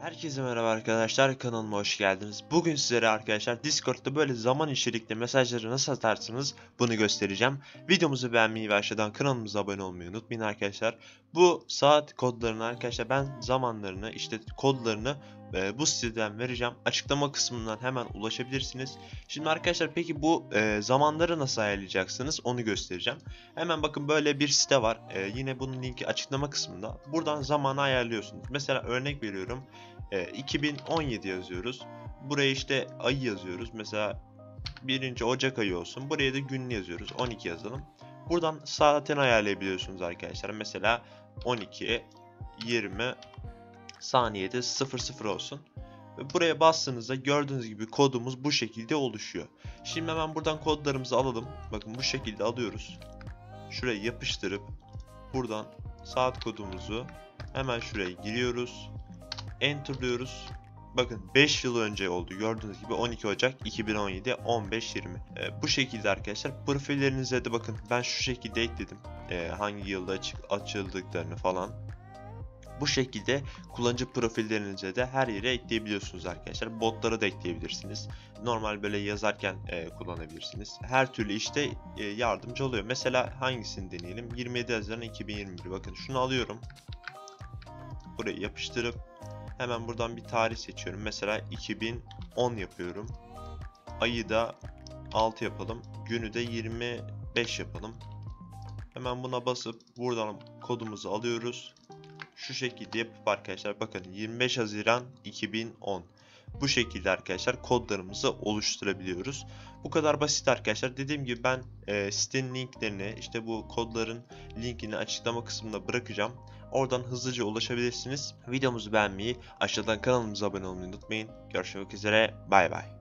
Herkese merhaba arkadaşlar kanalıma hoş geldiniz. Bugün sizlere arkadaşlar Discord'da böyle zaman içerikli mesajları nasıl atarsınız bunu göstereceğim. Videomuzu beğenmeyi ve aşağıdan kanalımıza abone olmayı unutmayın arkadaşlar. Bu saat kodlarını arkadaşlar ben zamanlarını işte kodlarını e, bu siteden vereceğim. Açıklama kısmından hemen ulaşabilirsiniz. Şimdi arkadaşlar peki bu e, zamanları nasıl ayarlayacaksınız onu göstereceğim. Hemen bakın böyle bir site var. E, yine bunun linki açıklama kısmında. Buradan zamanı ayarlıyorsunuz. Mesela örnek veriyorum. E, 2017 yazıyoruz. Buraya işte ayı yazıyoruz. Mesela 1. Ocak ayı olsun. Buraya da gününü yazıyoruz. 12 yazalım. Buradan saatini ayarlayabiliyorsunuz arkadaşlar. Mesela 12 20 saniyede 00 olsun. Buraya bastığınızda gördüğünüz gibi kodumuz bu şekilde oluşuyor. Şimdi hemen buradan kodlarımızı alalım. Bakın bu şekilde alıyoruz. Şuraya yapıştırıp buradan saat kodumuzu hemen şuraya giriyoruz. Enter'lıyoruz. Bakın 5 yıl önce oldu. Gördüğünüz gibi 12 Ocak 2017 15.20. Ee, bu şekilde arkadaşlar. Profillerinize de bakın ben şu şekilde ekledim. Ee, hangi yılda açık, açıldıklarını falan. Bu şekilde kullanıcı profillerinize de her yere ekleyebiliyorsunuz arkadaşlar. Botları da ekleyebilirsiniz. Normal böyle yazarken e, kullanabilirsiniz. Her türlü işte e, yardımcı oluyor. Mesela hangisini deneyelim? 27 Haziran 2021. Bakın şunu alıyorum. Buraya yapıştırıp hemen buradan bir tarih seçiyorum. Mesela 2010 yapıyorum. Ayı da 6 yapalım. Günü de 25 yapalım. Hemen buna basıp buradan kodumuzu alıyoruz şu şekilde yapıp arkadaşlar bakın 25 Haziran 2010 bu şekilde arkadaşlar kodlarımızı oluşturabiliyoruz. Bu kadar basit arkadaşlar. Dediğim gibi ben e, sitenin linklerini işte bu kodların linkini açıklama kısmında bırakacağım. Oradan hızlıca ulaşabilirsiniz. Videomuzu beğenmeyi, aşağıdan kanalımıza abone olmayı unutmayın. Görüşmek üzere. Bay bay.